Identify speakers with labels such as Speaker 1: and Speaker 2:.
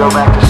Speaker 1: go back to